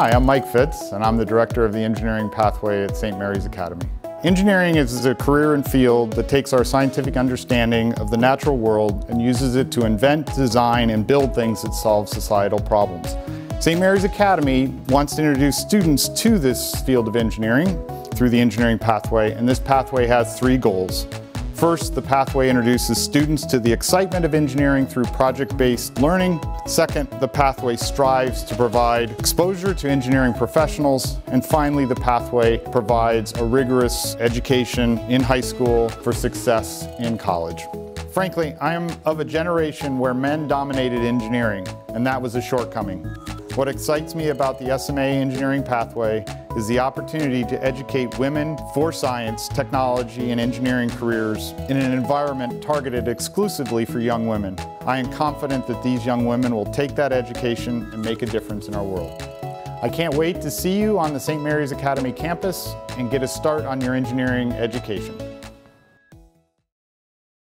Hi, I'm Mike Fitz, and I'm the director of the engineering pathway at St. Mary's Academy. Engineering is a career and field that takes our scientific understanding of the natural world and uses it to invent, design, and build things that solve societal problems. St. Mary's Academy wants to introduce students to this field of engineering through the engineering pathway, and this pathway has three goals. First, the pathway introduces students to the excitement of engineering through project-based learning. Second, the pathway strives to provide exposure to engineering professionals. And finally, the pathway provides a rigorous education in high school for success in college. Frankly, I am of a generation where men dominated engineering, and that was a shortcoming. What excites me about the SMA engineering pathway is the opportunity to educate women for science, technology, and engineering careers in an environment targeted exclusively for young women. I am confident that these young women will take that education and make a difference in our world. I can't wait to see you on the St. Mary's Academy campus and get a start on your engineering education.